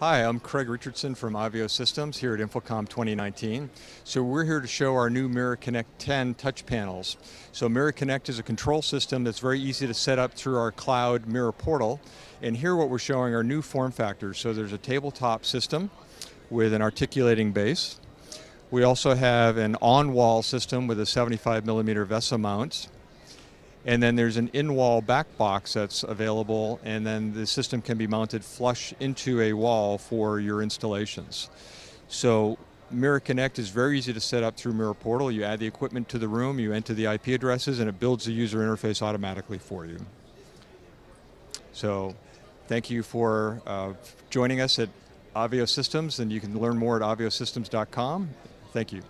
Hi, I'm Craig Richardson from Aveo Systems here at InfoComm 2019. So we're here to show our new Mira Connect 10 touch panels. So Mira Connect is a control system that's very easy to set up through our cloud Mira portal. And here what we're showing are new form factors. So there's a tabletop system with an articulating base. We also have an on-wall system with a 75 millimeter VESA mount and then there's an in-wall back box that's available, and then the system can be mounted flush into a wall for your installations. So Mira Connect is very easy to set up through Mira Portal. You add the equipment to the room, you enter the IP addresses, and it builds the user interface automatically for you. So thank you for uh, joining us at Aveo Systems, and you can learn more at aveosystems.com. Thank you.